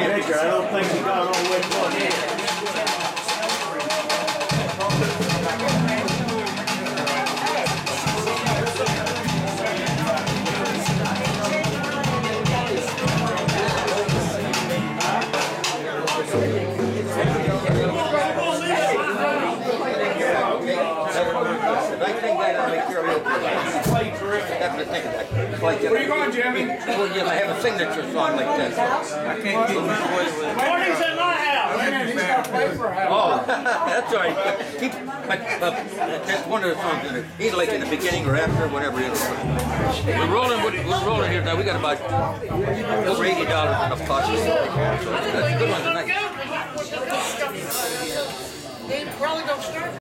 Edgar, I don't think you got on which one it is. Where you going, Jimmy? Well, you know, have a signature song like this. Marty's at my house. Oh, that's all right. Keep, but, but that's one of the songs are, either like in the beginning or after, whatever it is. We're rolling, we're, rolling here now. We got about over eighty dollars in a pot. So that's a good one tonight. Probably don't start